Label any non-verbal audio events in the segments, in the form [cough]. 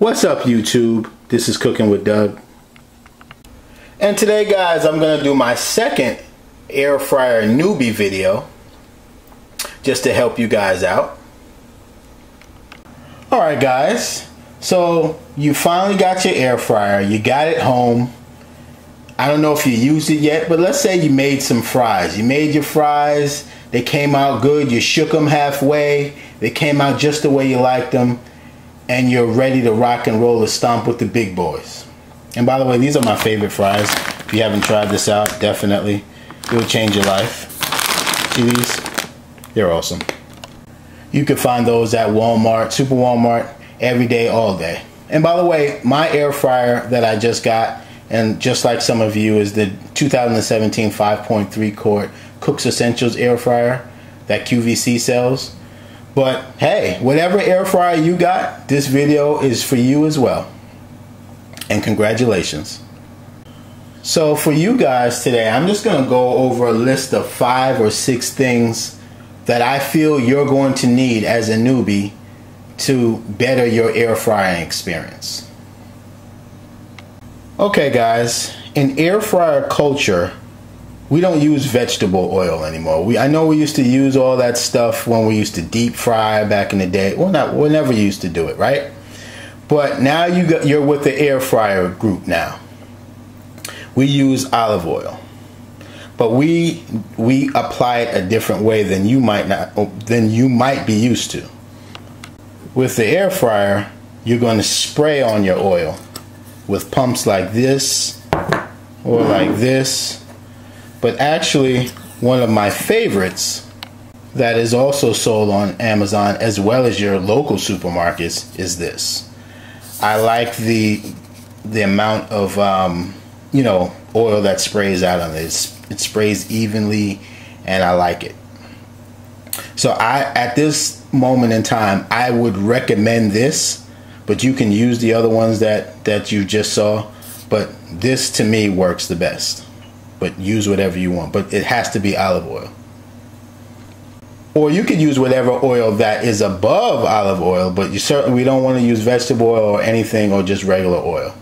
What's up YouTube? This is Cooking with Doug. And today guys, I'm going to do my second air fryer newbie video just to help you guys out. Alright guys, so you finally got your air fryer, you got it home. I don't know if you used it yet, but let's say you made some fries. You made your fries, they came out good, you shook them halfway, they came out just the way you liked them and you're ready to rock and roll a stomp with the big boys. And by the way, these are my favorite fries. If you haven't tried this out, definitely. It will change your life. See these? They're awesome. You can find those at Walmart, Super Walmart, every day, all day. And by the way, my air fryer that I just got, and just like some of you, is the 2017 5.3 quart Cooks Essentials air fryer that QVC sells. But hey, whatever air fryer you got, this video is for you as well. And congratulations. So for you guys today, I'm just going to go over a list of five or six things that I feel you're going to need as a newbie to better your air frying experience. Okay guys, in air fryer culture, we don't use vegetable oil anymore. We I know we used to use all that stuff when we used to deep fry back in the day. Well, not we never used to do it, right? But now you got, you're with the air fryer group now. We use olive oil, but we we apply it a different way than you might not than you might be used to. With the air fryer, you're going to spray on your oil with pumps like this or like this but actually, one of my favorites that is also sold on Amazon as well as your local supermarkets is this. I like the the amount of um, you know oil that sprays out on it. It sprays evenly, and I like it. So I at this moment in time, I would recommend this, but you can use the other ones that that you just saw. But this to me works the best but use whatever you want. But it has to be olive oil. Or you could use whatever oil that is above olive oil, but you certainly we don't want to use vegetable oil or anything or just regular oil.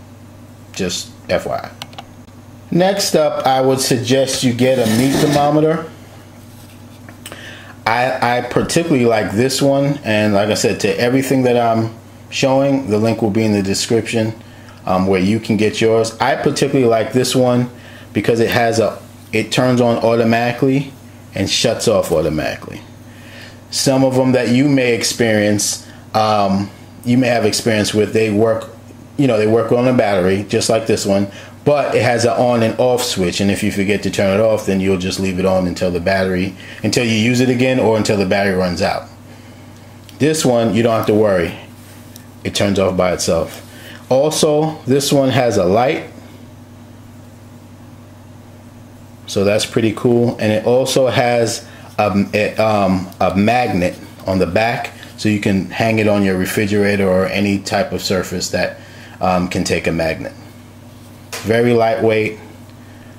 Just FYI. Next up, I would suggest you get a meat thermometer. I, I particularly like this one, and like I said, to everything that I'm showing, the link will be in the description um, where you can get yours. I particularly like this one because it has a it turns on automatically and shuts off automatically. Some of them that you may experience, um, you may have experience with, they work, you know, they work on a battery just like this one, but it has an on and off switch. And if you forget to turn it off, then you'll just leave it on until the battery, until you use it again or until the battery runs out. This one, you don't have to worry. It turns off by itself. Also, this one has a light So that's pretty cool. And it also has a, a, um, a magnet on the back so you can hang it on your refrigerator or any type of surface that um, can take a magnet. Very lightweight,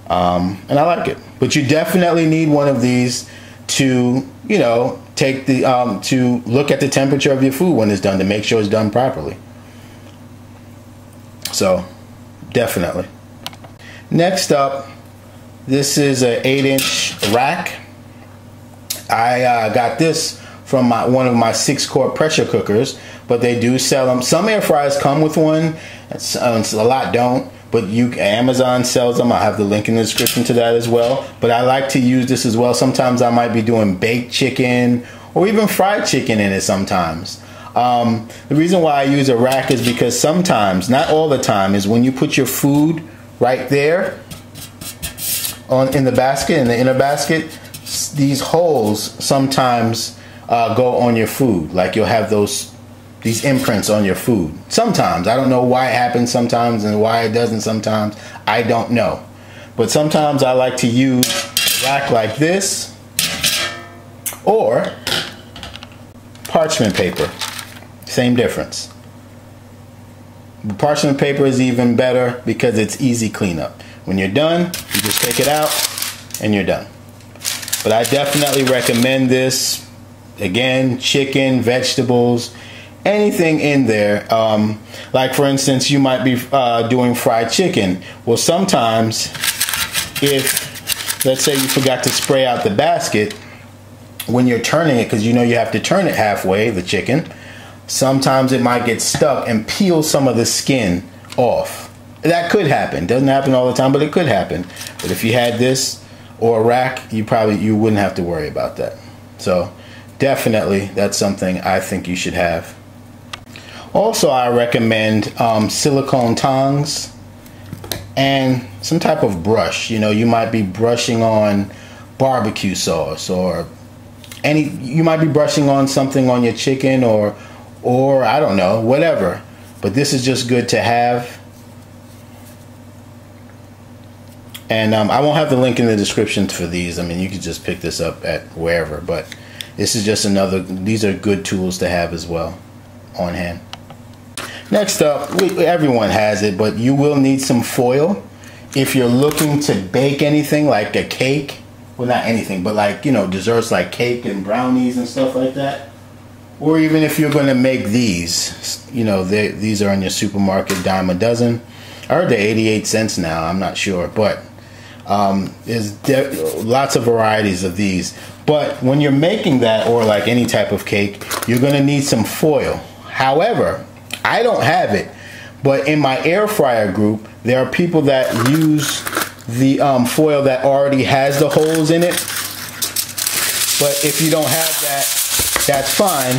um, and I like it. But you definitely need one of these to, you know, take the um, to look at the temperature of your food when it's done to make sure it's done properly. So, definitely. Next up, this is an 8 inch rack. I uh, got this from my, one of my six quart pressure cookers, but they do sell them. Some air fryers come with one, uh, a lot don't. But you Amazon sells them. I have the link in the description to that as well. But I like to use this as well. Sometimes I might be doing baked chicken or even fried chicken in it sometimes. Um, the reason why I use a rack is because sometimes, not all the time, is when you put your food right there, on in the basket in the inner basket these holes sometimes uh, go on your food. Like you'll have those these imprints on your food. Sometimes. I don't know why it happens sometimes and why it doesn't sometimes. I don't know. But sometimes i like to use a rack like this or parchment paper. Same difference. Parchment paper is even better because it's easy cleanup when you're done, you just take it out and you're done. But I definitely recommend this. Again, chicken, vegetables, anything in there. Um, like for instance, you might be uh, doing fried chicken. Well, sometimes if let's say you forgot to spray out the basket when you're turning it, because you know you have to turn it halfway, the chicken. Sometimes it might get stuck and peel some of the skin off. That could happen. Doesn't happen all the time, but it could happen. But if you had this or a rack, you probably you wouldn't have to worry about that. So definitely that's something I think you should have. Also, I recommend um, silicone tongs and some type of brush. You know, you might be brushing on barbecue sauce or any. You might be brushing on something on your chicken or, or I don't know, whatever. But this is just good to have. And um, I won't have the link in the description for these. I mean, you can just pick this up at wherever. But this is just another. These are good tools to have as well on hand. Next up, we, everyone has it, but you will need some foil if you're looking to bake anything like a cake. Well, not anything, but like you know, desserts like cake and brownies and stuff like that. Or even if you're going to make these, you know, they, these are in your supermarket, dime a dozen. I heard they're 88 cents now. I'm not sure, but um, there's de- lots of varieties of these. But when you're making that, or like any type of cake, you're going to need some foil. However, I don't have it, but in my air fryer group, there are people that use the um, foil that already has the holes in it. But if you don't have that, that's fine.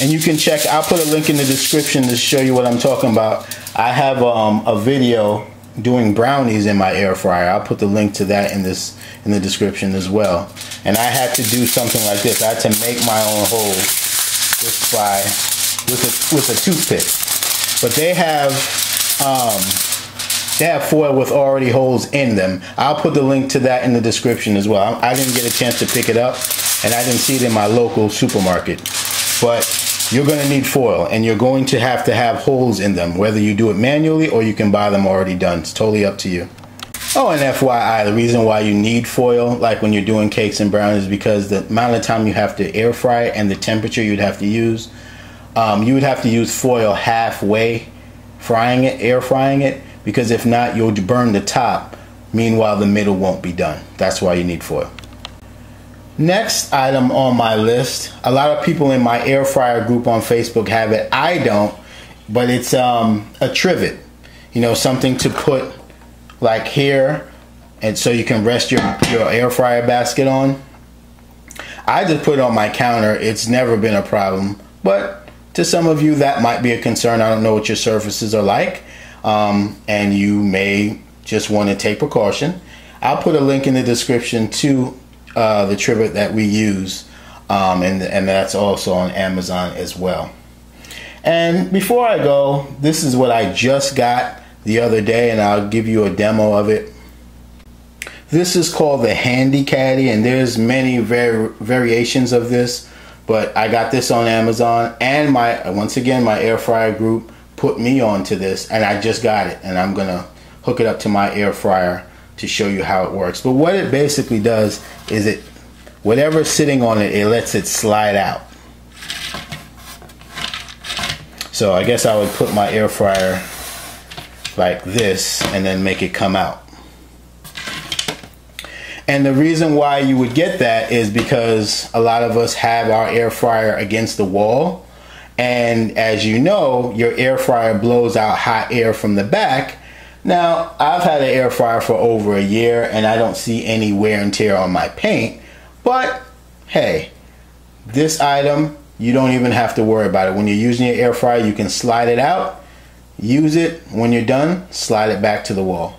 And you can check, I'll put a link in the description to show you what I'm talking about. I have um, a video doing brownies in my air fryer. I'll put the link to that in this in the description as well. And I had to do something like this. I had to make my own hole just by with a with a toothpick. But they have um, they have foil with already holes in them. I'll put the link to that in the description as well. I, I didn't get a chance to pick it up, and I didn't see it in my local supermarket. But you're going to need foil, and you're going to have to have holes in them, whether you do it manually or you can buy them already done. It's totally up to you. Oh, and FYI, the reason why you need foil, like when you're doing cakes and brownies, is because the amount of time you have to air fry it and the temperature you'd have to use um, you would have to use foil halfway frying it, air frying it, because if not, you'll burn the top. Meanwhile, the middle won't be done. That's why you need foil. Next item on my list, a lot of people in my air fryer group on Facebook have it. I don't, but it's um, a trivet. You know, something to put like here, and so you can rest your, your air fryer basket on. I just put it on my counter. It's never been a problem, but to some of you, that might be a concern. I don't know what your surfaces are like, um, and you may just want to take precaution. I'll put a link in the description to uh, the trivet that we use, um, and, and that's also on Amazon as well. And before I go, this is what I just got the other day, and I'll give you a demo of it. This is called the Handy Caddy, and there's many vari- variations of this. But I got this on Amazon, and my once again my air fryer group put me onto this, and I just got it, and I'm gonna hook it up to my air fryer to show you how it works. But what it basically does is it, whatever's sitting on it, it lets it slide out. So I guess I would put my air fryer like this and then make it come out. And the reason why you would get that is because a lot of us have our air fryer against the wall. And as you know, your air fryer blows out hot air from the back. Now, I've had an air fryer for over a year and I don't see any wear and tear on my paint. But hey, this item, you don't even have to worry about it. When you're using your air fryer, you can slide it out, use it. When you're done, slide it back to the wall.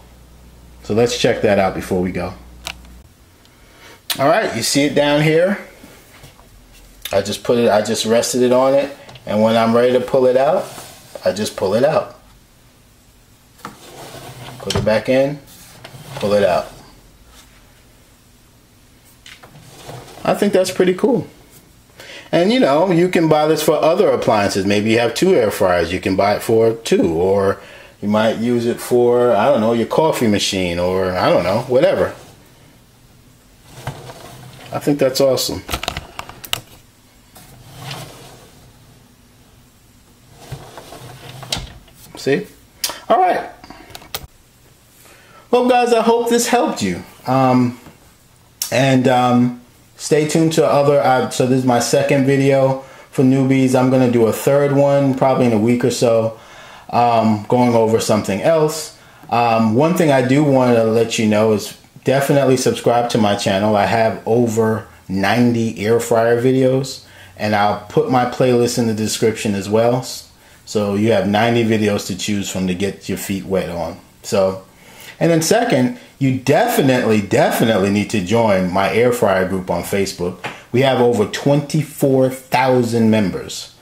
So let's check that out before we go. All right, you see it down here? I just put it, I just rested it on it. And when I'm ready to pull it out, I just pull it out. Put it back in, pull it out. I think that's pretty cool. And you know, you can buy this for other appliances. Maybe you have two air fryers, you can buy it for two. Or you might use it for, I don't know, your coffee machine or I don't know, whatever. I think that's awesome. See? All right. Well, guys, I hope this helped you. Um, and um, stay tuned to other. Uh, so this is my second video for newbies. I'm going to do a third one probably in a week or so, um, going over something else. Um, one thing I do want to let you know is definitely subscribe to my channel. I have over 90 air fryer videos, and I'll put my playlist in the description as well. So you have 90 videos to choose from to get your feet wet on. So, and then second, you definitely, definitely need to join my air fryer group on Facebook. We have over 24,000 members.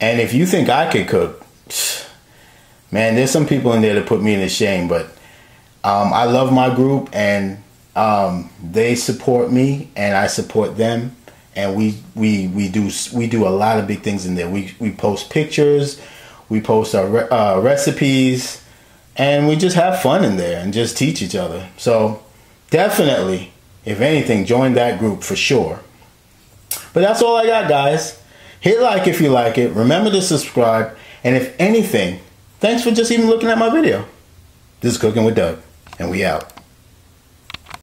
And if you think I could cook, [sniffs] man, there's some people in there that put me in the shame, but um, I love my group and um, they support me and I support them. And we, we, we do we do a lot of big things in there. We, we post pictures, we post our uh, recipes, and we just have fun in there and just teach each other. So definitely, if anything, join that group for sure. But that's all I got, guys. Hit like if you like it. Remember to subscribe. And if anything, thanks for just even looking at my video. This is Cooking with Doug, and we out.